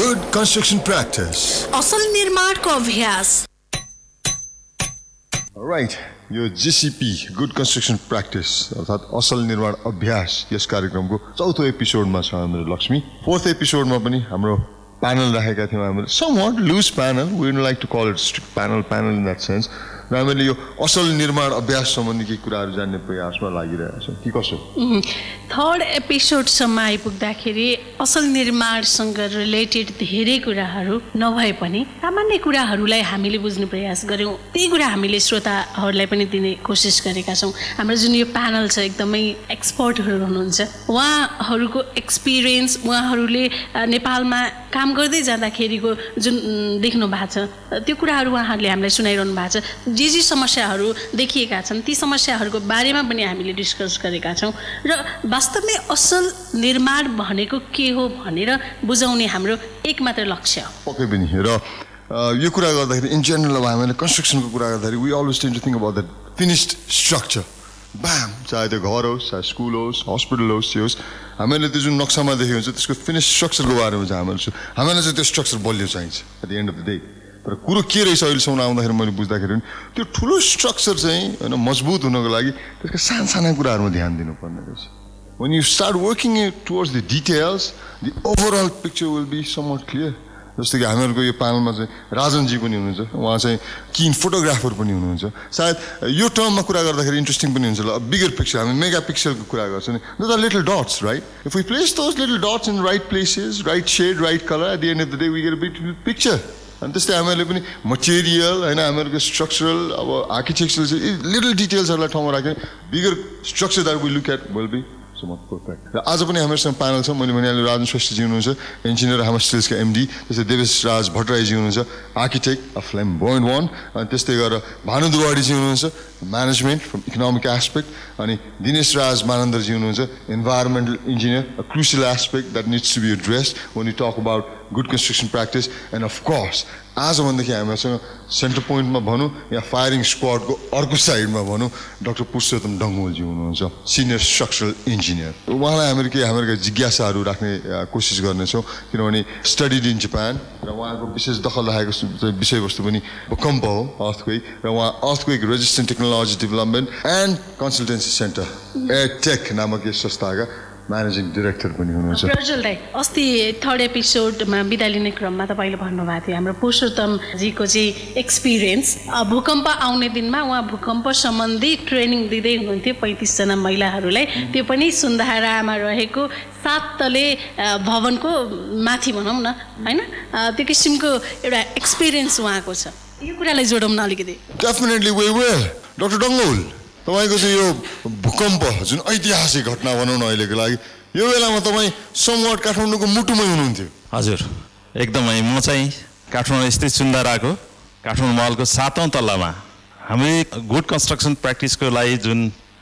Good construction practice. असल निर्माणको अभ्यास राइट यो जेसिपी गुड कन्स्ट्रक्सन प्र्याक्टिस अर्थात् असल निर्माण अभ्यास यस कार्यक्रमको चौथो एपिसोडमा छ हाम्रो लक्ष्मी फोर्थ एपिसोडमा पनि हाम्रो प्यानल राखेका थियौँ हामीले some what loose panel we like to call it strict panel panel in that sense र हामीले यो असल निर्माण अभ्यास सम्बन्धी केही कुराहरू जान्ने प्रयासमा लागिरहेका छौँ। कि कसो? थर्ड एपिसोडसम्म आइपुग्दाखेरि असल निर्माणसँग रिलेटेड धेरै कुराहरू नभए पनि सामान्य कुराहरूलाई हामीले बुझ्ने प्रयास गऱ्यौँ। त्यही कुरा हामीले श्रोताहरूलाई पनि दिने कोसिस गरेका छौँ। हाम्रो जुन यो प्यानल छ एकदमै एक्सपर्टहरू हुनुहुन्छ। उहाँहरूको एक्सपिरियन्स उहाँहरूले नेपालमा काम गर्दै जाँदाखेरिको जुन देख्नु भएको छ त्यो कुराहरू उहाँहरूले हामीलाई सुनाइरहनु भएको छ। जे जे समस्याहरू देखिएका छन् ती समस्याहरूको बारेमा पनि हामीले डिस्कस गरेका छौँ। र वास्तवमै असल निर्माण भनेको के हो भनेर बुझाउने हाम्रो एक मात्र लक्ष्य पक्कै पनि। र यो कुरा गर्दाखेरि इन जेनरल अब हामीले कन्स्ट्रक्सनको कुरा गर्दाखेरि we always tend to think about that finished structure ब्याम चाहे त्यो घर होस् चाहे स्कुल होस् हस्पिटल होस् त्यो होस् हामीले त्यो जुन नक्सामा देखेको हुन्छ त्यसको फिनिस स्ट्रक्चरको बारेमा चाहिँ हामीले छु हामीलाई चाहिँ त्यो स्ट्रक्चर बलियो चाहिन्छ at the end of the day तर कुरो के रहेछ अहिलेसम्म आउँदाखेरि मैले बुझ्दाखेरि पनि त्यो ठुलो स्ट्रक्चर चाहिँ होइन मजबुत हुनको लागि त्यसका साना साना कुराहरूमा ध्यान दिनुपर्ने रहेछ you start working it towards the details, the overall picture will be somewhat clear. जस्तो कि हामीहरूको यो प्यानलमा चाहिँ राजनजी पनि हुनुहुन्छ। उहाँ चाहिँ किन फोटोग्राफर पनि हुनुहुन्छ। सायद यो टर्ममा कुरा गर्दाखेरि इन्ट्रेस्टिङ पनि हुन्छ ल बिगर पिक्चर हामी मेगा पिक्सलको कुरा गर्छौँ। नि are little dots right if we place those little dots in right places right shade right colour at the end of the day we get big picture अनि त्यस्तै हामीहरूले पनि मटेरियल होइन हामीहरूको स्ट्रक्चरल अब आर्किटेक्चरल लिटल डिटेल्सहरूलाई ठाउँमा राख्यो bigger structure look at will be र आज पनि हामीहरूसँग प्यानल छ मैले भनिहालेँ राजन श्रेष्ठजी हुनुहुन्छ इन्जिनियर हामा स्टिल्सका एमडी त्यस्तै देवेश राज भट्टराईजी हुनुहुन्छ architect a flame point one अनि त्यस्तै गरेर भानु दुवाडीजी हुनुहुन्छ म्यानेजमेन्ट फ्रम इकोनोमिक एस्पेक्ट अनि दिनेश राज मानन्दरजी हुनुहुन्छ environmental engineer a crucial aspect that needs to be addressed when you talk about good construction practice and of course आज भनेदेखि हामीहरूसँग सेन्टर पोइन्टमा भनौँ या फायरिङ स्क्वाडको अर्को साइडमा भनौँ डक्टर पुरुषोत्तम डङ्गोलजी हुनुहुन्छ सिनियर स्ट्रक्चरल इन्जिनियर उहाँलाई हामीहरू केही हाम्रो जिज्ञासाहरू राख्ने कोसिस गर्नेछौँ किनभने स्टडिड इन जापान र उहाँको विशेष दखल राखेको विषयवस्तु पनि भूकम्प हो अर्थक्वेक र उहाँ earthquake resistant technology development and consultancy centre attack नामक यस संस्थाका म्यानेजिङ डिरेक्टर पनि हुनुहुन्छ। प्रज्वल दाई अस्ति थर्ड एपिसोडमा बिदा लिने क्रममा तपाईँले भन्नुभएको थियो हाम्रो पुरुषोत्तमजीको चाहिँ एक्सपिरियन्स भूकम्प आउने दिनमा उहाँ भूकम्प सम्बन्धी ट्रेनिङ दिँदै हुनुहुन्थ्यो पैँतिसजना महिलाहरूलाई। त्यो पनि सुन्धारामा रहेको सात तले भवनको माथि भनौँ न होइन? त्यो किसिमको एउटा एक्सपिरियन्स उहाँको छ। यो कुरालाई जोडौँ न अलिकति। Definitely way well doctor Dangol तपाईँको चाहिँ यो भूकम्प जुन ऐतिहासिक घटना भनौँ न अहिलेको लागि यो बेलामा तपाईँ समवाट काठमाडौँको मुटुमै हुनुहुन्थ्यो। हजुर। एकदमै म चाहिँ काठमाडौँ स्थित सुन्दाराको काठमाडौँ महलको सातौँ तल्लामा। हामी गुड कन्स्ट्रक्सन प्र्याक्टिसको लागि जुन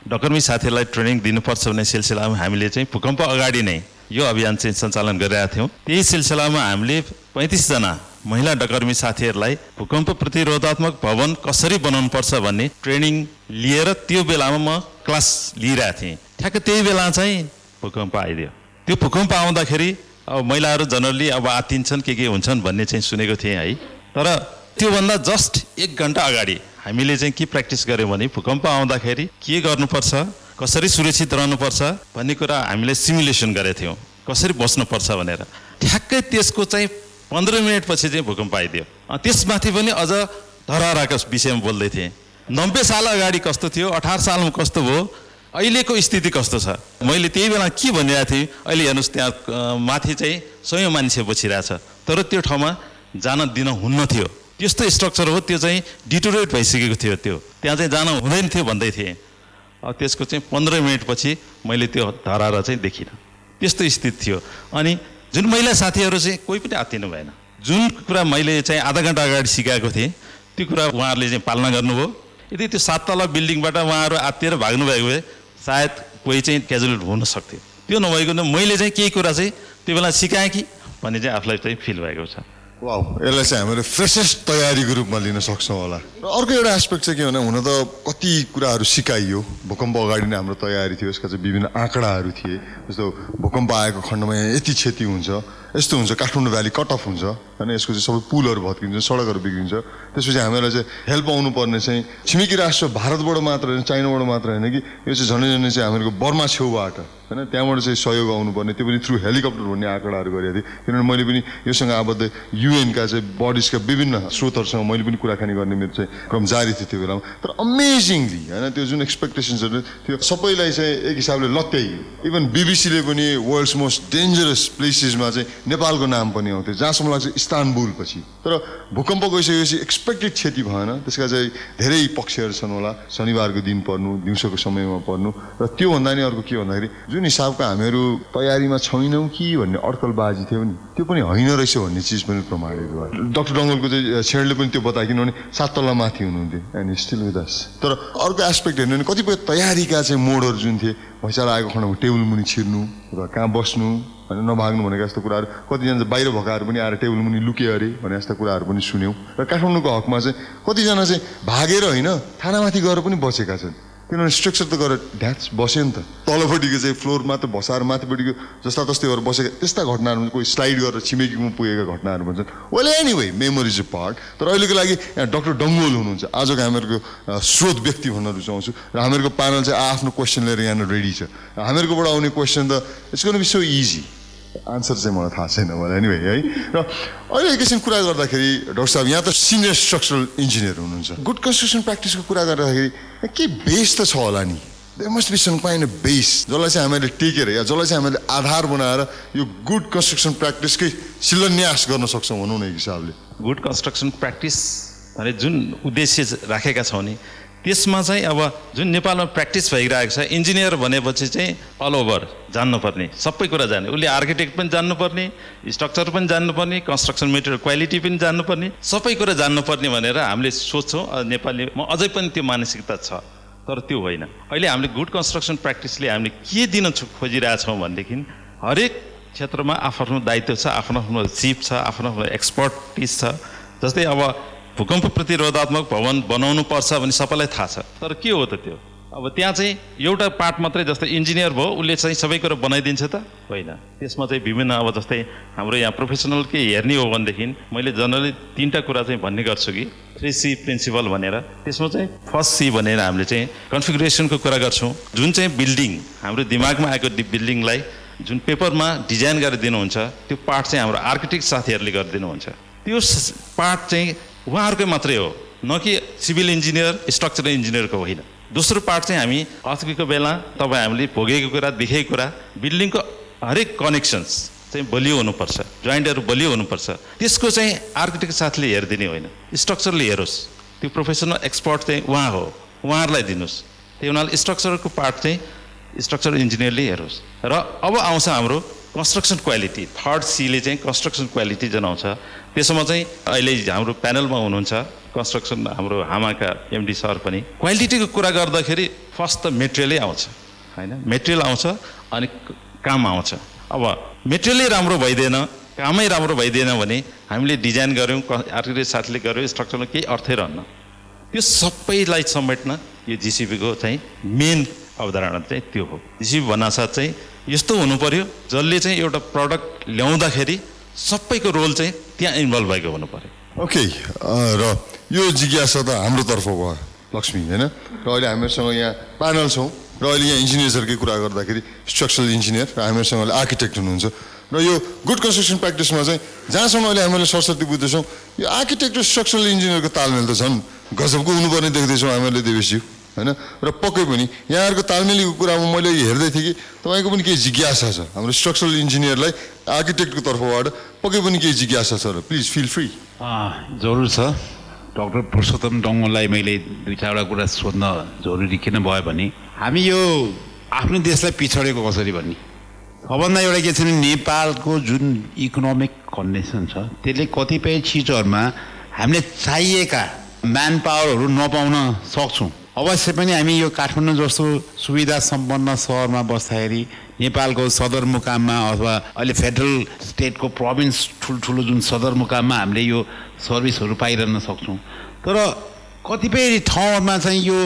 डकर्मी साथीहरूलाई ट्रेनिङ दिनुपर्छ भन्ने सिलसिलामा हामीले चाहिँ भूकम्प अगाडि नै यो अभियान चाहिँ सञ्चालन गरिरहेका थियौँ। त्यही सिलसिलामा हामीले पैँतिसजना महिला डकर्मी साथीहरूलाई भूकम्प प्रतिरोधात्मक भवन कसरी बनाउनुपर्छ भन्ने ट्रेनिङ लिएर त्यो बेलामा म क्लास लिइरहेको थिएँ। ठ्याक्क त्यही बेला चाहिँ भूकम्प आइदियो। त्यो भूकम्प आउँदाखेरि अब महिलाहरू जनरली अब आत्तिन्छन् के के हुन्छन् भन्ने चाहिँ सुनेको थिएँ है। तर त्योभन्दा जस्ट एक घन्टा अगाडि हामीले चाहिँ के प्र्याक्टिस गऱ्यौँ भने भूकम्प आउँदाखेरि के गर्नुपर्छ कसरी सुरक्षित रहनुपर्छ भन्ने कुरा हामीले सिमुलेसन गरेका थियौँ। कसरी बस्नुपर्छ भनेर। ठ्याक्कै त्यसको चाहिँ पन्ध्र मिनटपछि चाहिँ भूकम्प आइदियो। त्यसमाथि पनि अझ धराराको विषयमा बोल्दै थिएँ। नब्बे साल अगाडि कस्तो थियो अठार सालमा कस्तो भयो अहिलेको स्थिति कस्तो छ? मैले त्यही बेला के भनिरहेको थिएँ अहिले हेर्नुहोस् त्यहाँ माथि चाहिँ सयौँ मान्छे बसिरहेछ तर त्यो ठाउँमा जान दिन हुन्न थियो। त्यस्तो स्ट्रक्चर हो त्यो चाहिँ डिटोरेट भइसकेको थियो त्यो। त्यहाँ चाहिँ जान हुँदैन थियो भन्दै थिएँ। त्यसको चाहिँ पन्ध्र मिनटपछि मैले त्यो धराएर चाहिँ देखिनँ। त्यस्तो स्थिति थियो। अनि जुन महिला साथीहरू चाहिँ कोही पनि आत्तिनु भएन। जुन कुरा मैले चाहिँ आधा घन्टा अगाडि सिकाएको थिएँ त्यो कुरा उहाँहरूले चाहिँ पालना गर्नुभयो। यदि त्यो सात तला बिल्डिङबाट उहाँहरू आत्तिएर भाग्नु भएको भए सायद कोही चाहिँ क्याजुअल हुन सक्थ्यो। त्यो नभएको मैले चाहिँ केही कुरा चाहिँ त्यो बेला सिकाएँ कि भन्ने चाहिँ आफूलाई चाहिँ फिल भएको छ। यसलाई चाहिँ हामीले फ्रेसेस्ट तयारीको रूपमा लिन सक्छौँ होला। र अर्को एउटा एस्पेक्ट चाहिँ के भने हुन त कति कुराहरू सिकाइयो। भूकम्प अगाडि नै हाम्रो तयारी थियो यसका चाहिँ विभिन्न आँकडाहरू थिए। जस्तो भूकम्प आएको खण्डमा यहाँ यति क्षति हुन्छ यस्तो हुन्छ काठमाडौँ भ्याली कट अफ हुन्छ होइन यसको चाहिँ सबै पुलहरू भत्किन्छ सडकहरू बिग्रिन्छ। त्यसपछि हामीलाई चाहिँ हेल्प आउनुपर्ने चाहिँ छिमेकी राष्ट्र भारतबाट मात्र होइन चाइनाबाट मात्र होइन कि यो चाहिँ झन्डै झन्डै चाहिँ हामीहरूको बर्मा छेउबाट होइन त्यहाँबाट चाहिँ सहयोग आउनुपर्ने। त्यो पनि थ्रु हेलिकप्टर भन्ने आँकडाहरू गरेको थिएँ। किनभने मैले पनि योसँग आबद्ध युएनका चाहिँ बडिजका विभिन्न स्रोतहरूसँग मैले पनि कुराकानी गर्ने मेरो चाहिँ क्रम जारी थियो त्यो बेलामा। तर अमेजिङली होइन त्यो जुन एक्सपेक्टेसन्सहरू त्यो सबैलाई चाहिँ एक हिसाबले लत्याइयो। इभन बिबिसीले पनि वर्ल्ड्स मोस्ट डेन्जरस प्लेसेसमा चाहिँ नेपालको नाम पनि आउँथ्यो जहाँसम्म लाग्छ इस्तानबुल पछि तर भूकम्प गइसकेपछि एक्सपेक्टेड क्षति भएन त्यसका चाहिँ धेरै पक्षहरू छन् होला। शनिबारको दिन पर्नु दिउँसोको समयमा पर्नु। र त्योभन्दा नि अर्को के भन्दाखेरि जुन हिसाबको हामीहरू तयारीमा छैनौँ कि भन्ने अड्कलबाजी थियो नि त्यो पनि होइन रहेछ भन्ने चिज पनि डक्टर डङ्गलको चाहिँ छेडले पनि त्यो बतायो किनभने सात तल्ला माथि हुनुहुन्थ्यो एन्ड स्टिल विथ अस तर अर्को एस्पेक्ट हेर्नु भने कतिपय तयारीका चाहिँ मोडहरू जुन थिए भैँचालो आएको खण्डमा टेबल मुनि छिर्नु र कहाँ बस्नु होइन नभाग्नु भनेको जस्तो कुराहरू कतिजना बाहिर भएकाहरू पनि आएर टेबल मुनि लुके अरे भने जस्ता कुराहरू पनि सुन्यौँ। र काठमाडौँको हकमा चाहिँ कतिजना चाहिँ भागेर होइन थानामाथि गएर पनि बसेका छन्। किनभने स्ट्रक्चर त गरेर ढ्याच बस्यो नि त। तलपट्टिको चाहिँ फ्लोर मात्र भसाएर माथिपट्टिको जस्ता गरेर बसेका त्यस्ता घटनाहरू कोही स्लाइड गरेर छिमेकीमा पुगेका घटनाहरू भन्छन्। Well anyway memories a part तर अहिलेको लागि यहाँ डक्टर डङ्गोल हुनुहुन्छ। आजको हामीहरूको स्रोत व्यक्ति भन्न रुचाउँछु। र हामीहरूको प्यानल चाहिँ आफ्नो क्वेसन लिएर यहाँनिर रेडी छ। हामीहरूकोबाट आउने क्वेसन त it's gonna be so easy answer चाहिँ मलाई थाहा छैन मलाई. एनिवे है। र अहिले एकैछिन कुरा गर्दाखेरि डाक्टर साहब यहाँ त सिनियर स्ट्रक्चरल इन्जिनियर हुनुहुन्छ। गुड कन्स्ट्रक्सन प्र्याक्टिसको कुरा गर्दाखेरि के बेस त छ होला नि? There must be some kind of base जसलाई चाहिँ हामीले टेकेर या जसलाई चाहिँ हामीले आधार बनाएर यो गुड कन्स्ट्रक्सन प्र्याक्टिसकै शिलान्यास गर्न सक्छौँ भनौँ न एक हिसाबले। गुड कन्स्ट्रक्सन प्र्याक्टिस भने जुन उद्देश्य राखेका छौँ नि त्यसमा चाहिँ अब जुन नेपालमा प्र्याक्टिस भइरहेको छ इन्जिनियर भनेपछि चाहिँ अल ओभर जान्नुपर्ने सबै कुरा जान्ने उसले आर्किटेक्ट पनि जान्नुपर्ने स्ट्रक्चर पनि जान्नुपर्ने कन्स्ट्रक्सन मेटेरियल क्वालिटी पनि जान्नुपर्ने सबै कुरा जान्नुपर्ने भनेर हामीले सोच्छौँ। नेपालीमा अझै पनि त्यो मानसिकता छ तर त्यो होइन। अहिले हामीले गुड कन्स्ट्रक्सन प्र्याक्टिसले हामीले के दिन खोजिरहेछौँ भनेदेखि हरेक क्षेत्रमा आफ्नो दायित्व छ आफ्नो आफ्नो सिप छ आफ्नो आफ्नो एक्सपर्टिज छ। जस्तै अब भूकम्प प्रतिरोधात्मक भवन बनाउनु पर्छ भने सबैलाई थाहा छ। तर के हो त त्यो? अब त्यहाँ चाहिँ एउटा पार्ट मात्रै जस्तै इन्जिनियर भयो उसले चाहिँ सबै कुरो बनाइदिन्छ त? होइन। त्यसमा चाहिँ विभिन्न अब जस्तै हाम्रो यहाँ प्रोफेसनल के हेर्ने हो भनेदेखि मैले जनरली तिनवटा कुरा चाहिँ भन्ने गर्छु कि। थ्री सी प्रिन्सिपल भनेर। त्यसमा चाहिँ फर्स्ट सी भनेर हामीले चाहिँ कन्फिगुरेसनको कुरा गर्छौँ। जुन चाहिँ बिल्डिङ हाम्रो दिमागमा आएको बिल्डिङलाई जुन पेपरमा डिजाइन गरेर दिनुहुन्छ त्यो पार्ट चाहिँ हाम्रो आर्किटेक्ट साथीहरूले गरिदिनुहुन्छ। त्यो पार्ट चाहिँ उहाँहरूकै मात्रै हो। न कि सिभिल इन्जिनियर स्ट्रक्चरल इन्जिनियरको होइन। दोस्रो पार्ट चाहिँ हामी अर्थको बेला तपाईँ हामीले भोगेको कुरा देखेको कुरा बिल्डिङको हरेक कनेक्सन्स चाहिँ बलियो हुनुपर्छ। जोइन्टहरू बलियो हुनुपर्छ। त्यसको चाहिँ आर्किटेक्ट साथले हेरिदिने होइन। स्ट्रक्चरले हेरोस् त्यो प्रोफेसनल एक्सपर्ट चाहिँ उहाँ हो। उहाँहरूलाई दिनुहोस्। त्यही हुनाले स्ट्रक्चरको पार्ट चाहिँ स्ट्रक्चर इन्जिनियरले हेरोस्। र अब आउँछ हाम्रो कन्स्ट्रक्सन क्वालिटी थर्ड सीले चाहिँ कन्स्ट्रक्सन क्वालिटी जुन आउँछ त्यसमा चाहिँ अहिले हाम्रो प्यानलमा हुनुहुन्छ कन्स्ट्रक्सन हाम्रो हामाका एमडी सर पनि। क्वालिटीको कुरा गर्दाखेरि फर्स्ट त मेटेरियलै आउँछ होइन? मेटेरियल आउँछ अनि काम आउँछ। अब मेटेरियलै राम्रो भइदिएन कामै राम्रो भइदिएन भने हामीले डिजाइन गऱ्यौँ आर्किटेक्ट साथीले गऱ्यौँ स्ट्रक्चरमा केही अर्थै रहन्न। त्यो सबैलाई समेट्न यो जिसिपीको चाहिँ मेन अवधारणा चाहिँ त्यो हो। जिसिपी भन्नासाथ चाहिँ यस्तो हुनु पऱ्यो जसले चाहिँ एउटा प्रडक्ट ल्याउँदाखेरि सबैको रोल चाहिँ त्यहाँ इन्भल्भ भएको हुनु पऱ्यो ओके र यो जिज्ञासा त हाम्रो तर्फ भयो लक्ष्मी होइन? र अहिले हामीहरूसँग यहाँ प्यानल छौँ र अहिले यहाँ इन्जिनियर्सहरूकै कुरा गर्दाखेरि स्ट्रक्चरल इन्जिनियर र हामीहरूसँग अहिले आर्किटेक्ट हुनुहुन्छ। र यो गुड कन्स्ट्रक्सन प्र्याक्टिसमा चाहिँ जहाँसम्म अहिले हामीले सरस्वती बुझ्दैछौँ यो आर्किटेक्ट र स्ट्रक्चरल इन्जिनियरको तालमेल त झन् गजबको हुनुपर्ने देख्दैछौँ हामीले देवेशज्यू होइन? र पक्कै पनि यहाँहरूको तालमेलीको कुरामा मैले हेर्दै थिएँ कि तपाईँको पनि केही जिज्ञासा छ। हाम्रो स्ट्रक्चरल इन्जिनियरलाई आर्किटेक्टको तर्फबाट पक्कै पनि केही जिज्ञासा छ र प्लिज फिल फ्री जरुर छ। डक्टर पुरुषोत्तम डङ्गोलाई मैले दुई चारवटा कुरा सोध्न जरुरी किन भयो भने हामी यो आफ्नो देशलाई पिछडेको कसरी भन्ने? सबभन्दा एउटा के छ भने नेपालको जुन इकोनोमिक कन्डिसन छ त्यसले कतिपय चिजहरूमा हामीले चाहिएका म्यान पावरहरू नपाउन सक्छौँ। अवश्य पनि हामी यो काठमाडौँ जस्तो सुविधा सम्पन्न सहरमा बस्दाखेरि नेपालको सदरमुकाममा अथवा अहिले फेडरल स्टेटको प्रोभिन्स ठुल्ठुलो जुन सदरमुकाममा हामीले यो सर्भिसहरू पाइरहन सक्छौँ। तर कतिपय ठाउँहरूमा चाहिँ यो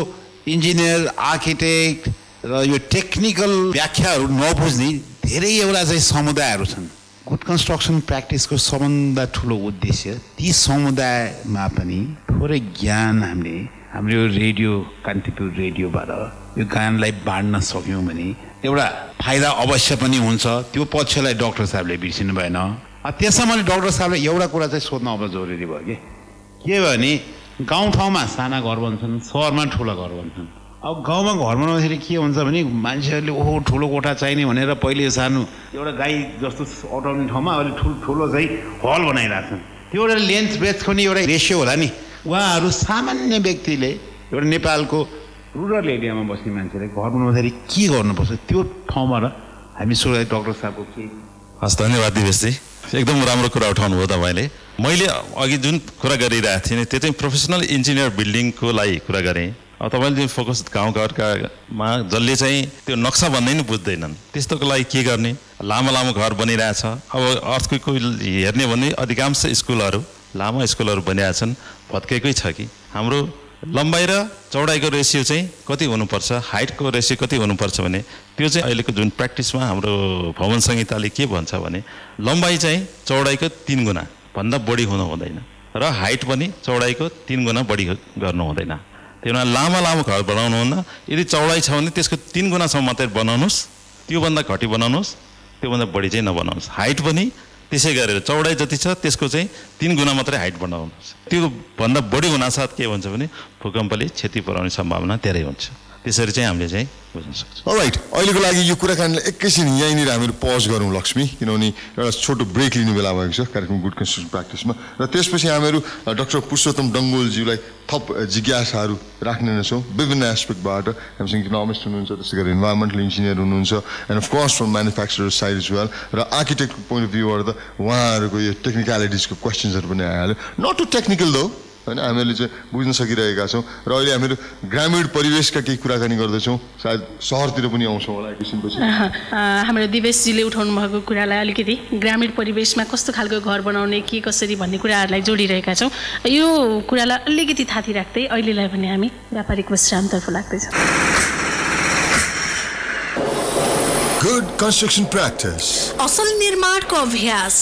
इन्जिनियर आर्किटेक्ट र यो टेक्निकल व्याख्याहरू नबुझ्ने धेरै एउटा चाहिँ समुदायहरू छन्। गुड कन्स्ट्रक्सन प्र्याक्टिसको सबभन्दा ठुलो उद्देश्य ती समुदायमा पनि थोरै ज्ञान हामीले हाम्रो यो रेडियो कान्तिपुर रेडियोबाट यो ज्ञानलाई बाँड्न सक्यौँ भने एउटा फाइदा अवश्य पनि हुन्छ। त्यो पक्षलाई डक्टर साहबले बिर्सिनु भएन। त्यसमा मैले डक्टर साहबलाई एउटा कुरा चाहिँ सोध्न अब जरुरी भयो कि? के भने गाउँठाउँमा साना घर बन्छन् सहरमा ठुलो घर बन्छन्। अब गाउँमा घर बनाउँदाखेरि के हुन्छ भने मान्छेहरूले ओहो ठुलो कोठा चाहिने भनेर पहिले सानो एउटा गाई जस्तो अटाउने ठाउँमा अहिले ठुलो ठुलो चाहिँ हल बनाइरहेको छन् त्यो एउटा लेन्थ ब्रेथको नि एउटा रेसियो होला नि। उहाँहरू सामान्य व्यक्तिले एउटा नेपालको रुरल एरियामा बस्ने मान्छेले घर बनाउँदाखेरि के गर्नुपर्छ? त्यो ठाउँमा र हामी सोधा डक्टर साहबको के? हस् धन्यवाद दिवेशजी एकदम राम्रो कुरा उठाउनु भयो तपाईँले। मैले अघि जुन कुरा गरिरहेको थिएँ त्यो चाहिँ प्रोफेसनल इन्जिनियर बिल्डिङको लागि कुरा गरेँ। अब तपाईँले जुन फोकस गाउँघरकामा जसले चाहिँ त्यो नक्सा भन्दै नै बुझ्दैनन् त्यस्तोको लागि के गर्ने? लामो लामो घर बनिरहेछ। अब अर्थको हेर्ने भने अधिकांश स्कुलहरू लामो स्कुलहरू बनिरहेछन् भत्केकै छ कि? हाम्रो लम्बाइ र चौडाइको रेसियो चाहिँ कति हुनुपर्छ? हाइटको रेसियो कति हुनुपर्छ भने त्यो चाहिँ अहिलेको जुन प्र्याक्टिसमा हाम्रो भवन संहिताले के भन्छ भने लम्बाइ चाहिँ चौडाइको तिन गुणा भन्दा बढी हुनु हुँदैन। र हाइट पनि चौडाइको तिन गुणा बढी गर्नु हुँदैन। त्यही भएर लामो लामो घर बनाउनुहुन्न यदि चौडाइ छ भने त्यसको तिन गुणासम्म मात्रै बनाउनुहोस् त्योभन्दा घटी बनाउनुहोस् त्योभन्दा बढी चाहिँ नबनाउनुहोस्। हाइट पनि त्यसै गरेर चौडाइ जति छ त्यसको चाहिँ तिन गुणा मात्रै हाइट बनाउनुहोस् त्यो भन्दा बढी हुनासाथ के हुन्छ भने भूकम्पले क्षति पुऱ्याउने सम्भावना धेरै हुन्छ। त्यसरी चाहिँ हामीले चाहिँ बुझ्न सक्छौँ। राइट अहिलेको लागि यो कुराकानीलाई एकैछिन यहीँनिर हामीहरू पज गरौँ लक्ष्मी किनभने एउटा छोटो ब्रेक लिने बेला भएको छ कार्यक्रम गुड कन्स्ट्रक्सन प्र्याक्टिसमा र त्यसपछि हामीहरू डक्टर पुरुषोत्तम डङ्गोलज्यूलाई थप जिज्ञासाहरू राख्ने नै छौँ। विभिन्न एस्पेक्टबाट हामीसँग इकोनोमिस्ट हुनुहुन्छ त्यसै गरी इन्भाइरोमेन्टल इन्जिनियर हुनुहुन्छ and of course from manufacture side as well र आर्किटेक्टको पोइन्ट अफ भ्यूबाट त उहाँहरूको यो टेक्निकलिटिजको क्वेसन्सहरू पनि आइहाल्यो। नट टु टेक्निकल दो होइन? हामीहरूले चाहिँ बुझ्न सकिरहेका छौँ र अहिले हामीहरू ग्रामीण परिवेशका केही कुराकानी गर्दैछौँ। सायद सहरतिर पनि आउँछौँ होला एकैछिनपछि। हाम्रो दिवेशजीले उठाउनु भएको कुरालाई अलिकति ग्रामीण परिवेशमा कस्तो खालको घर बनाउने के कसरी भन्ने कुराहरूलाई जोडिरहेका छौँ। यो कुरालाई अलिकति थाती राख्दै अहिलेलाई भने हामी व्यापारिक विश्रामतर्फ लाग्दैछौँ। गुड कन्स्ट्रक्सन प्र्याक्टिस असल निर्माणको अभ्यास।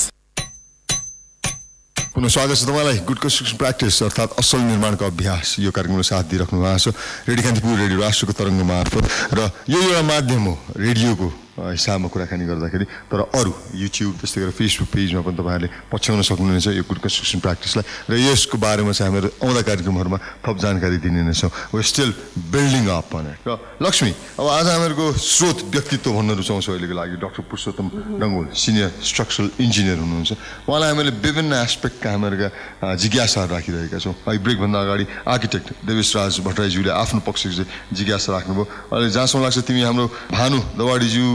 पुनः स्वागत छ तपाईँलाई? गुड कन्स्ट्रक्सन प्र्याक्टिस अर्थात् असल निर्माणको अभ्यास। यो कार्यक्रममा साथ दिइराख्नु भएको छ। रेडियो कान्तिपुर रेडियो राष्ट्रको तरङ्ग मार्फत र यो एउटा माध्यम हो रेडियोको। हिसाबमा कुराकानी गर्दाखेरि तर अरू युट्युब त्यस्तै गरेर फेसबुक पेजमा पनि तपाईँहरूले पछ्याउन सक्नुहुनेछ यो गुड कन्स्ट्रक्सन प्र्याक्टिसलाई र यसको बारेमा चाहिँ हामीहरू आउँदा कार्यक्रमहरूमा थप जानकारी दिने नै छौँ। वे स्टिल बिल्डिङ अप भनेर र लक्ष्मी अब आज हामीहरूको स्रोत व्यक्तित्व भन्न रुचाउँछौँ अहिलेको लागि doctor Purushottam Dangol senior structural engineer हुनुहुन्छ। उहाँलाई हामीले विभिन्न एस्पेक्टका हामीहरूका जिज्ञासाहरू राखिरहेका छौँ। है ब्रेकभन्दा अगाडि आर्किटेक्ट देवेश राज भट्टराईज्यूले आफ्नो पक्षको चाहिँ जिज्ञासा राख्नुभयो। अहिले जहाँसम्म लाग्छ तिमी हाम्रो भानु दवाडीज्यू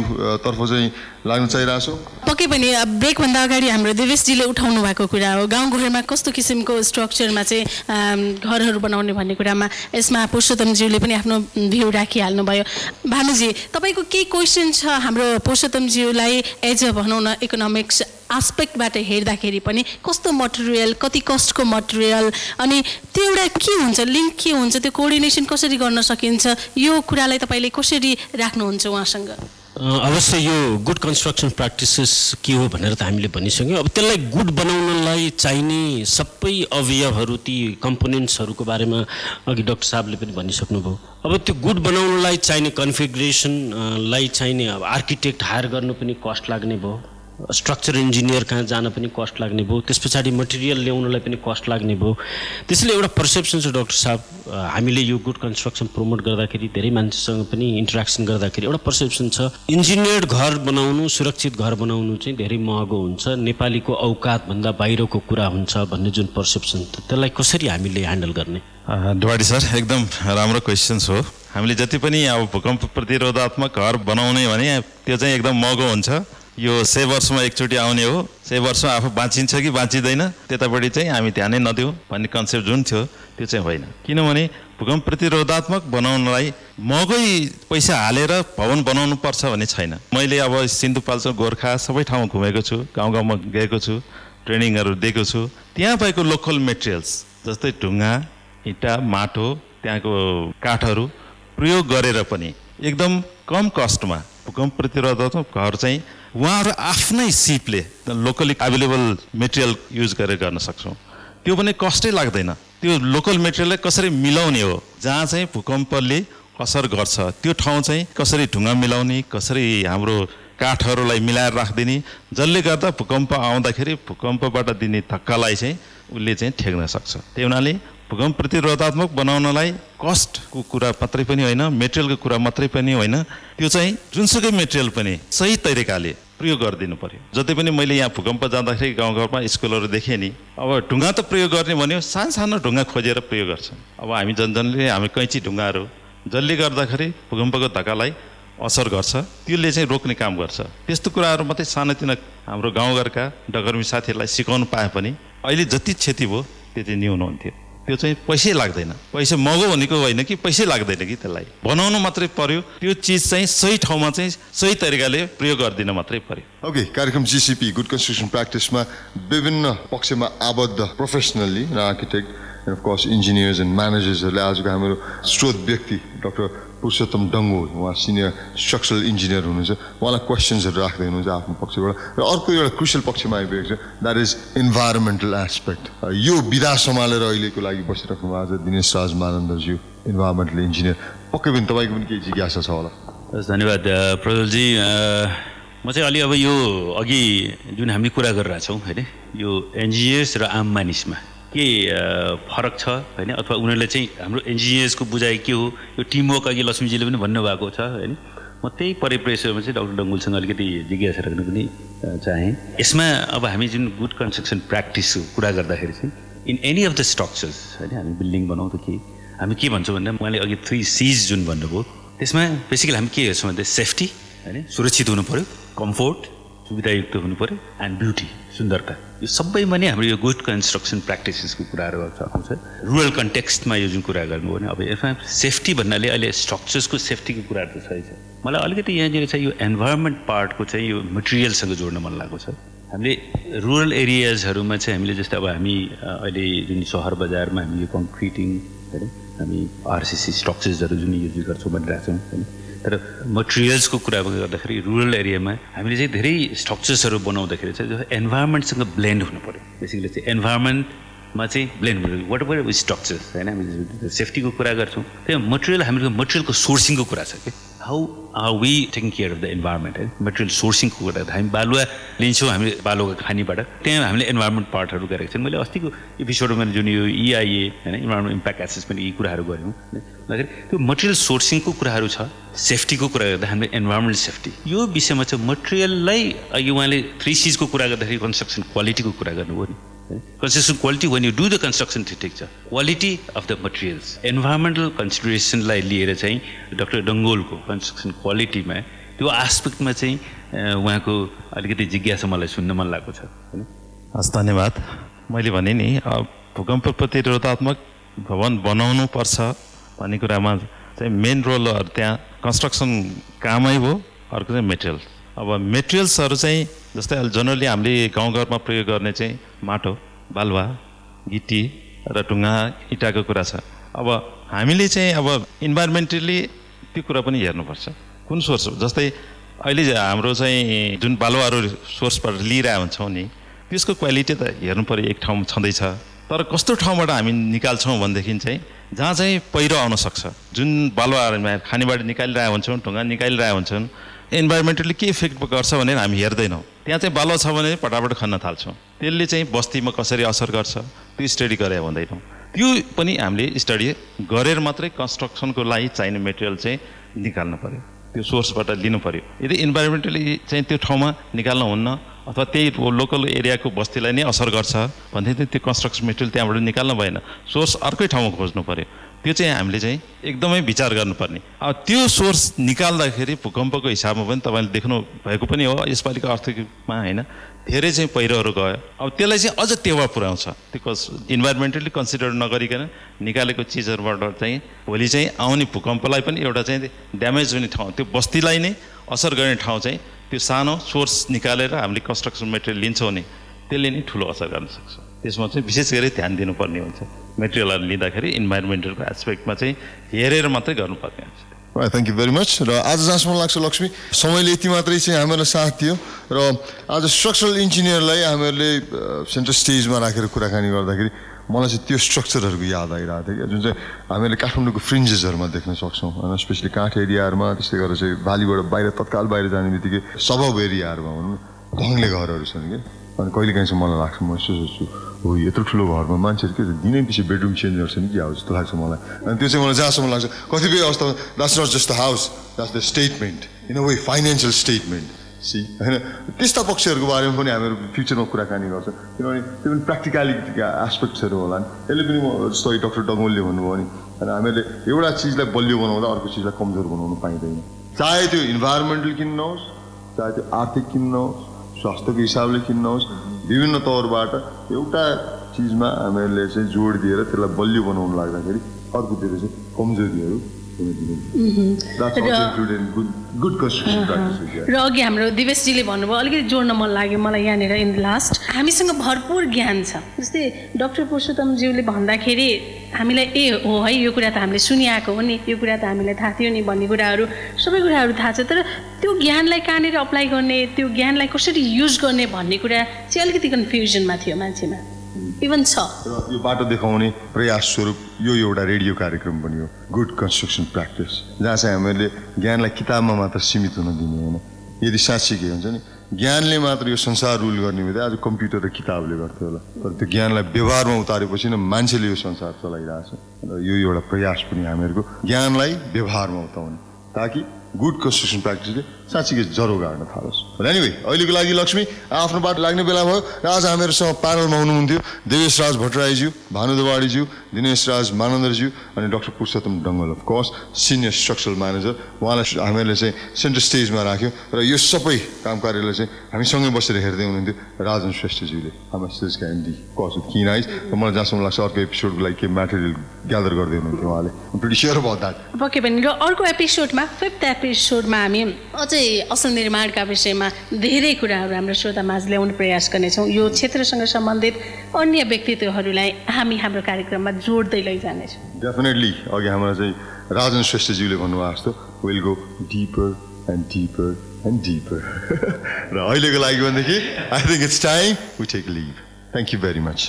तर्फ चाहिँ लाग्न चाहिरहेछौ। पक्कै पनि ब्रेकभन्दा अगाडि हाम्रो देवेशजीले उठाउनु भएको कुरा हो। गाउँघरमा कस्तो किसिमको स्ट्रक्चरमा चाहिँ घरहरू बनाउने भन्ने कुरामा यसमा पुरुषोत्तमज्यूले पनि आफ्नो भ्यू राखिहाल्नुभयो। भानुजी तपाईँको केही क्वेसन छ हाम्रो पुरुषोत्तमज्यूलाई एज अ भनौँ न इकोनोमिक्स आस्पेक्टबाट हेर्दाखेरि पनि कस्तो मटेरियल कति कस्टको मटेरियल अनि त्यो एउटा के हुन्छ लिङ्क के हुन्छ त्यो कोअर्डिनेसन कसरी गर्न सकिन्छ यो कुरालाई तपाईँले कसरी राख्नुहुन्छ उहाँसँग? अवश्य यो गुड कन्स्ट्रक्सन प्र्याक्टिसेस के हो भनेर त हामीले भनिसक्यौँ। अब त्यसलाई गुड बनाउनलाई चाहिने सबै अवयवहरू ती कम्पोनेन्ट्सहरूको बारेमा अघि डक्टर साहबले पनि भनिसक्नुभयो। अब त्यो गुड बनाउनलाई चाहिने कन्फिग्रेसनलाई चाहिने अब आर्किटेक्ट हायर गर्नु पनि कस्ट लाग्ने भयो। स्ट्रक्चर इन्जिनियर कहाँ जान पनि कस्ट लाग्ने भयो। त्यस पछाडि मटेरियल ल्याउनलाई पनि कस्ट लाग्ने भयो। त्यसैले एउटा पर्सेप्सन छ डक्टर साहब हामीले यो गुड कन्स्ट्रक्सन प्रमोट गर्दाखेरि धेरै मान्छेसँग पनि इन्टरेक्सन गर्दाखेरि एउटा पर्सेप्सन छ। इन्जिनियर्ड घर बनाउनु सुरक्षित घर बनाउनु चाहिँ धेरै महँगो हुन्छ। नेपालीको औकातभन्दा बाहिरको कुरा हुन्छ भन्ने जुन पर्सेप्सन त्यसलाई कसरी हामीले ह्यान्डल गर्ने? डुवाडी सर एकदम राम्रो क्वेसन्स हो। हामीले जति पनि अब भूकम्प प्रतिरोधात्मक घर बनाउने भने त्यो चाहिँ एकदम महँगो हुन्छ। यो सय वर्षमा एकचोटि आउने हो। सय वर्षमा आफू बाँचिन्छ कि बाँचिँदैन त्यतापट्टि चाहिँ हामी ध्यानै नदिउँ भन्ने कन्सेप्ट जुन थियो त्यो चाहिँ होइन। किनभने भूकम्प प्रतिरोधात्मक बनाउनलाई महँगै पैसा हालेर भवन बनाउनु पर्छ भन्ने छैन। मैले अब सिन्धुपाल्चोक गोर्खा सबै ठाउँमा घुमेको छु गाउँ गाउँमा गएको छु ट्रेनिङहरू दिएको छु। त्यहाँ भएको लोकल मेटेरियल्स जस्तै ढुङ्गा इँटा माटो त्यहाँको काठहरू प्रयोग गरेर पनि एकदम कम कस्टमा भूकम्प प्रतिरोधात्मक घर चाहिँ उहाँहरू आफ्नै सिपले लोकली एभाइलेबल मेटेरियल युज गरेर गर्न सक्छौँ। त्यो पनि कस्टै लाग्दैन। त्यो लोकल मेटेरियललाई कसरी मिलाउने हो? जहाँ चाहिँ भूकम्पले असर गर्छ त्यो ठाउँ चाहिँ कसरी ढुङ्गा मिलाउने कसरी हाम्रो काठहरूलाई मिलाएर राखिदिने जसले गर्दा भूकम्प आउँदाखेरि भूकम्पबाट दिने धक्कालाई चाहिँ उसले चाहिँ ठेक्न सक्छ। त्यही हुनाले भूकम्प प्रतिरोधात्मक बनाउनलाई कस्टको कुरा मात्रै पनि होइन मेटेरियलको कुरा मात्रै पनि होइन। त्यो चाहिँ जुनसुकै मेटेरियल पनि सही तरिकाले प्रयोग गरिदिनु पर्यो। जति पनि मैले यहाँ भूकम्प जाँदाखेरि गाउँघरमा स्कुलहरू देखेँ नि अब ढुङ्गा त प्रयोग गर्ने भन्यो सानो सानो ढुङ्गा खोजेर प्रयोग गर्छन्। अब हामी जनजनले हामी कैँची ढुङ्गाहरू जसले गर्दाखेरि भूकम्पको धक्कालाई असर गर्छ त्यसले चाहिँ रोक्ने काम गर्छ। त्यस्तो कुराहरू मात्रै सानोतिनो हाम्रो गाउँघरका डगर्मी साथीहरूलाई सिकाउनु पाए पनि अहिले जति क्षति भयो त्यति न्यून हुन्थ्यो त्यो चाहिँ पैसै लाग्दैन। पैसा महँगो भनेको होइन कि पैसै लाग्दैन कि त्यसलाई। बनाउनु मात्रै पर्यो त्यो चिज चाहिँ सही ठाउँमा चाहिँ सही तरिकाले प्रयोग गरिदिन मात्रै पर्यो। ओके कार्यक्रम जिसिपी गुड कन्स्ट्रक्सन प्र्याक्टिसमा विभिन्न पक्षमा आबद्ध professionally architect of course engineers and म्यानेजर्सहरूले आजको हाम्रो स्रोत व्यक्ति डक्टर पुरुषोत्तम डङ्गो उहाँ सिनियर स्ट्रक्चरल इन्जिनियर हुनुहुन्छ उहाँलाई क्वेसन्सहरू राख्दै हुनुहुन्छ आफ्नो पक्षबाट र अर्को एउटा क्रुसियल पक्षमा आइपुगेको छ द्याट इज इन्भाइरोमेन्टल एस्पेक्ट यो विधा सम्हालेर अहिलेको लागि बसिराख्नु भएको छ दिनेश राज मानन्दज्यू इन्भाइरोमेन्टल इन्जिनियर पक्कै पनि तपाईँको पनि केही जिज्ञासा छ होला हस् धन्यवाद अ, म चाहिँ अलि अब यो अघि जुन हामी कुरा गरिरहेछौँ होइन यो एनजिओस र आम मानिसमा के फरक छ होइन? अथवा उनीहरूले चाहिँ हाम्रो एनजिओएसको बुझाइ के हो? यो टिमवर्क अघि लक्ष्मीजीले पनि भन्नुभएको छ होइन? म त्यही परिप्रेक्ष्यमा चाहिँ डाक्टर डङ्गुलसँग अलिकति जिज्ञासा राख्न पनि चाहेँ। यसमा अब हामी जुन गुड कन्स्ट्रक्सन प्र्याक्टिसको कुरा गर्दाखेरि चाहिँ in any of the structures होइन हामी बिल्डिङ बनाउँदा के? हामी के भन्छौँ भन्दा उहाँले अघि थ्री सिज जुन भन्नुभयो त्यसमा बेसिकली हामी के हेर्छौँ भन्दा सेफ्टी होइन सुरक्षित हुनु पऱ्यो कम्फोर्ट सुविधायुक्त हुनु पऱ्यो एन्ड ब्युटी सुन्दरता। यो सबैमा नै हाम्रो यो गुड कन्स्ट्रक्सन प्र्याक्टिसेसको कुराहरू आउँछ रुरल कन्टेक्स्टमा यो जुन कुरा गर्नुभयो भने अब यसमा सेफ्टी भन्नाले अहिले स्ट्रक्चर्सको सेफ्टीको कुराहरू त छ मलाई अलिकति यहाँनिर चाहिँ यो इन्भाइरोमेन्ट पार्टको चाहिँ यो मटेरियलसँग जोड्न मन लागेको छ। हामीले रुरल एरियाजहरूमा चाहिँ हामीले जस्तै अब हामी अहिले जुन सहर बजारमा हामी यो कङ्क्रिटिङ होइन हामी आरसिसी स्ट्रक्चर्सहरू जुन युज गर्छौँ भनिरहेको छौँ होइन तर मटेरियल्सको कुरा गर्दाखेरि रुरल एरियामा हामीले चाहिँ धेरै स्ट्रक्चर्सहरू बनाउँदाखेरि चाहिँ जो इन्भाइरोमेन्टसँग ब्लेन्ड हुनु पऱ्यो बेसिकली चाहिँ इन्भाइरोमेन्टमा चाहिँ ब्लेन्ड हुनु वाट एभर स्ट्रक्चर्स होइन हामी सेफ्टीको कुरा गर्छौँ। त्यो मटेरियल हाम्रो मटेरियलको सोर्सिङको कुरा छ कि? How are we taking care of the environment है मटेरियल सोर्सिङको कुरा हामी बालुवा लिन्छौँ हामी बालुवाको खानीबाट। त्यहाँ हामीले इन्भाइरोमेन्ट पार्टहरू गरेको छौँ। मैले अस्तिको एपिसोडमा जुन यो इआइए होइन इन्भाइरोमेन्ट इम्प्याक्ट एसेसमेन्ट यी कुराहरू गऱ्यौँ भन्दाखेरि त्यो मटेरियल सोर्सिङको कुराहरू छ सेफ्टीको कुरा गर्दा हामीले इन्भाइरोमेन्ट सेफ्टी यो विषयमा चाहिँ मटेरियललाई अघि उहाँले थ्री सिजको कुरा गर्दाखेरि कन्स्ट्रक्सन क्वालिटीको कुरा गर्नुभयो नि। Construction quality when you do the construction ठिक छ quality of the materials environmental कन्सिडरेसनलाई लिएर चाहिँ डक्टर डङ्गोलको कन्स्ट्रक्सन क्वालिटीमा त्यो आस्पेक्टमा चाहिँ उहाँको अलिकति जिज्ञासा मलाई सुन्न मन लागेको छ। हस् धन्यवाद। मैले भने नि भूकम्प प्रतिरोधात्मक भवन बनाउनु पर्छ भन्ने कुरामा चाहिँ मेन रोलहरू त्यहाँ कन्स्ट्रक्सन कामै हो अर्को चाहिँ मेटेरियल अब मेटेरियल्सहरू चाहिँ जस्तै अहिले जनरली हामीले गाउँघरमा प्रयोग गर्ने चाहिँ माटो बालुवा गिटी र ढुङ्गा इँटाको कुरा छ। अब हामीले चाहिँ अब इन्भाइरोमेन्टली त्यो कुरा पनि हेर्नुपर्छ। कुन सोर्स हो? जस्तै अहिले हाम्रो चाहिँ जुन बालुवाहरू सोर्सबाट लिइरहेको हुन्छौँ नि त्यसको क्वालिटी त हेर्नु पऱ्यो एक ठाउँमा छँदैछ। तर कस्तो ठाउँबाट हामी निकाल्छौँ भनेदेखि चाहिँ जहाँ चाहिँ पहिरो आउन सक्छ। जुन बालुवाहरूमा खानीबाट निकालिरहेको हुन्छौँ ढुङ्गा निकालिरहेको हुन्छौँ इन्भाइरोमेन्टली के इफेक्ट गर्छ भनेर हामी हेर्दैनौँ। त्यहाँ चाहिँ बालुवा छ भने पटापट खन्न थाल्छौँ। त्यसले चाहिँ बस्तीमा कसरी असर गर्छ त्यो स्टडी गरेर हुँदैनौँ त्यो पनि हामीले स्टडी गरेर मात्रै कन्स्ट्रक्सनको लागि चाहिने मेटेरियल चाहिँ निकाल्नु पऱ्यो त्यो सोर्सबाट लिनु पऱ्यो यदि इन्भाइरोमेन्टली चाहिँ त्यो ठाउँमा निकाल्न हुन्न अथवा त्यही लोकल एरियाको बस्तीलाई नै असर गर्छ भनेदेखि त्यो कन्स्ट्रक्सन मेटेरियल त्यहाँबाट निकाल्नु भएन सोर्स अर्कै ठाउँमा खोज्नु पऱ्यो त्यो चाहिँ हामीले चाहिँ एकदमै विचार गर्नुपर्ने। अब त्यो सोर्स निकाल्दाखेरि भूकम्पको हिसाबमा पनि तपाईँले देख्नु भएको पनि हो यसपालिको अर्थमा होइन। धेरै चाहिँ पहिरोहरू गयो। अब त्यसलाई चाहिँ अझ टेवा पुऱ्याउँछ। त्यो कस इन्भाइरोमेन्टली कन्सिडर नगरिकन निकालेको चिजहरूबाट चाहिँ भोलि चाहिँ आउने भूकम्पलाई पनि एउटा चाहिँ ड्यामेज हुने ठाउँ त्यो बस्तीलाई नै असर गर्ने ठाउँ चाहिँ त्यो सानो सोर्स निकालेर हामीले कन्स्ट्रक्सन मेटेरियल लिन्छौँ नि त्यसले नै ठुलो असर गर्न सक्छ। त्यसमा चाहिँ विशेष गरी ध्यान दिनुपर्ने हुन्छ। मेटेरियलहरू लिँदाखेरि इन्भाइरोमेन्टलको एस्पेक्टमा चाहिँ हेरेर मात्रै गर्नुपर्ने हुन्छ। थ्याङ्क यू भेरी मच र आज जहाँसम्म लाग्छ लक्ष्मी समयले यति मात्रै चाहिँ हामीहरूलाई साथ दियो। र आज स्ट्रक्चरल इन्जिनियरलाई हामीहरूले सेन्टर स्टेजमा राखेर कुराकानी गर्दाखेरि मलाई चाहिँ त्यो स्ट्रक्चरहरूको याद आइरहेको थियो क्या। जुन चाहिँ हामीले काठमाडौँको फ्रिन्जेसहरूमा देख्न सक्छौँ होइन? स्पेसली काठ एरियाहरूमा त्यस्तै गरेर चाहिँ भालीबाट बाहिर तत्काल बाहिर जाने बित्तिकै सबब एरियाहरूमा भनौँ न ढङ्गले घरहरू छन् कि। अनि कहिले काहीँ चाहिँ मलाई लाग्छ म यसो सोच्छु। हो यत्रो ठुलो घरमा मान्छेहरू के दिनै पछि बेडरुम चेन्ज गर्छ नि कि अब जस्तो लाग्छ मलाई। अनि त्यो चाहिँ मलाई जहाँसम्म लाग्छ कतिपय अवस्थामा that's not just the house that's the statement in a way financial statement C होइन त्यस्ता पक्षहरूको बारेमा पनि हामीहरू फ्युचरमा कुराकानी गर्छ। किनभने त्यो पनि प्र्याक्टिकलिटीका एस्पेक्ट्सहरू होला नि। यसले पनि जस्तो डक्टर डङ्गोलले भन्नुभयो नि। होइन हामीहरूले एउटा चिजलाई बलियो बनाउँदा अर्को चिजलाई कमजोर बनाउनु पाइँदैन। चाहे त्यो इन्भाइरोमेन्टल किन नहोस् चाहे त्यो आर्थिक किन नहोस् स्वास्थ्यको हिसाबले किन नहोस् विभिन्न तौरबाट एउटा चिजमा हामीहरूले चाहिँ जोड दिएर त्यसलाई बलियो बनाउनु लाग्दाखेरि अर्कोतिर चाहिँ कमजोरीहरू र अघि हाम्रो दिवेशजीले भन्नुभयो अलिकति जोड्न मन लाग्यो मलाई यहाँनिर इन लास्ट हामीसँग भरपुर ज्ञान छ। जस्तै डक्टर पुरुषोत्तमज्यूले भन्दाखेरि हामीलाई ए हो है यो कुरा त हामीले सुनिआएको हो नि यो कुरा त हामीलाई थाहा थियो नि भन्ने कुराहरू सबै कुराहरू थाहा छ। तर त्यो ज्ञानलाई कहाँनिर अप्लाई गर्ने त्यो ज्ञानलाई कसरी युज गर्ने भन्ने कुरा चाहिँ अलिकति कन्फ्युजनमा थियो मान्छेमा। इभन छ र यो बाटो देखाउने प्रयास स्वरूप यो एउटा रेडियो कार्यक्रम पनि हो। गुड कन्स्ट्रक्सन प्र्याक्टिस जहाँ चाहिँ हामीले ज्ञानलाई किताबमा मात्र सीमित हुन दिने होइन। यदि साँच्ची के हुन्छ नि ज्ञानले मात्र यो संसार रुल गर्ने हुँदा आज कम्प्युटर र किताबले गर्थ्यो होला। तर त्यो ज्ञानलाई व्यवहारमा उतारेपछि नै मान्छेले यो संसार चलाइरहेछ। र यो एउटा प्रयास पनि हामीहरूको ज्ञानलाई व्यवहारमा उताउने। ताकि गुड कन्स्ट्रक्सन प्र्याक्टिसले साँच्चीकै जरो गाड्न थालोस्। एनिवे अहिलेको लागि लक्ष्मी आफ्नो बाटो लाग्ने बेला भयो। र आज हामीहरूसँग प्यानलमा हुनुहुन्थ्यो। देवेश राज भट्टराईज्यू भानु दवाडीज्यू दिनेश राज मानन्दरज्यू अनि doctor Purushottam Dangol of course senior structural manager उहाँलाई हामीहरूले चाहिँ सेन्टर स्टेजमा राख्यौँ। र यो सबै काम कार्यलाई चाहिँ हामीसँगै बसेर हेर्दै हुनुहुन्थ्यो राजन श्रेष्ठज्यूले। हाम्रो स्टेजका कस किन आइज र मलाई जहाँसम्म लाग्छ अर्को एपिसोडको लागि के मेटेरियल ग्यादर गर्दै हुनुहुन्थ्यो उहाँले। पक्कै पनि र अर्को एपिसोडमा फिफ्थ एपिसोडमा हामी अझै असल निर्माणका विषयमा धेरै कुराहरू हाम्रो श्रोतामाझ ल्याउने प्रयास गर्नेछौँ। यो क्षेत्रसँग सम्बन्धित अन्य व्यक्तित्वहरूलाई हामी हाम्रो कार्यक्रममा जोड्दै लैजानेछौँ। डेफिनेटली अघि हाम्रो चाहिँ राजन श्रेष्ठज्यूले भन्नुभएको जस्तो will go deeper and deeper and deeper र अहिलेको लागि भनेदेखि I think it's time we take leave thank you very much